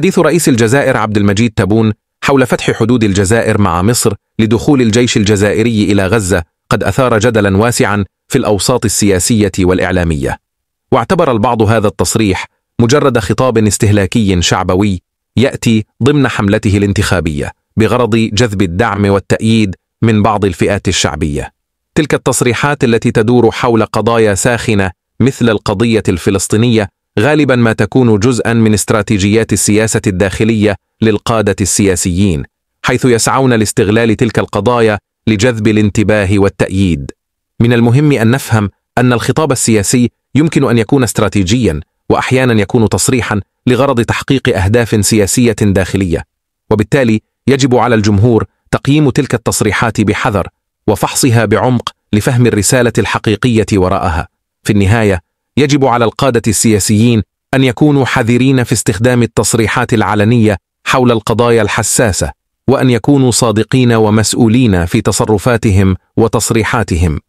حديث رئيس الجزائر عبد المجيد تبون حول فتح حدود الجزائر مع مصر لدخول الجيش الجزائري إلى غزة قد أثار جدلا واسعا في الأوساط السياسية والإعلامية. واعتبر البعض هذا التصريح مجرد خطاب استهلاكي شعبوي يأتي ضمن حملته الانتخابية بغرض جذب الدعم والتأييد من بعض الفئات الشعبية. تلك التصريحات التي تدور حول قضايا ساخنة مثل القضية الفلسطينية غالبا ما تكون جزءا من استراتيجيات السياسة الداخلية للقادة السياسيين حيث يسعون لاستغلال تلك القضايا لجذب الانتباه والتأييد. من المهم أن نفهم أن الخطاب السياسي يمكن أن يكون استراتيجيا وأحيانا يكون تصريحا لغرض تحقيق أهداف سياسية داخلية وبالتالي يجب على الجمهور تقييم تلك التصريحات بحذر وفحصها بعمق لفهم الرسالة الحقيقية وراءها. في النهاية يجب على القادة السياسيين أن يكونوا حذرين في استخدام التصريحات العلنية حول القضايا الحساسة وأن يكونوا صادقين ومسؤولين في تصرفاتهم وتصريحاتهم.